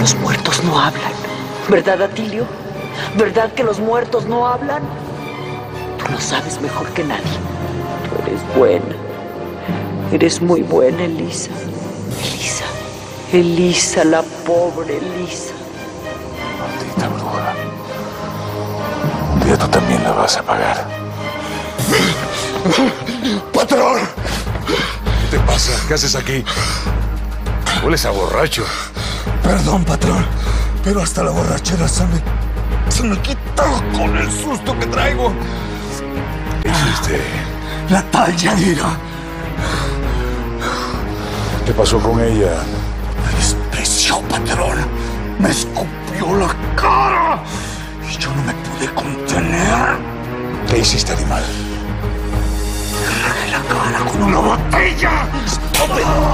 Los muertos no hablan. ¿Verdad, Atilio? ¿Verdad que los muertos no hablan? Tú lo sabes mejor que nadie. Tú eres buena. Eres muy buena, Elisa. Elisa. Elisa, la pobre Elisa. Maldita bruja. Un día tú también la vas a pagar. ¡Patrón! ¿Qué te pasa? ¿Qué haces aquí? Hueles a borracho. Perdón, patrón, pero hasta la borrachera se me, se me quitó con el susto que traigo. ¿Qué hiciste? La tal Yadira ¿Qué pasó con ella? me despreció, patrón. Me escupió la cara y yo no me pude contener. ¿Qué hiciste, animal? Le la cara con una botella. ¡Estúpido!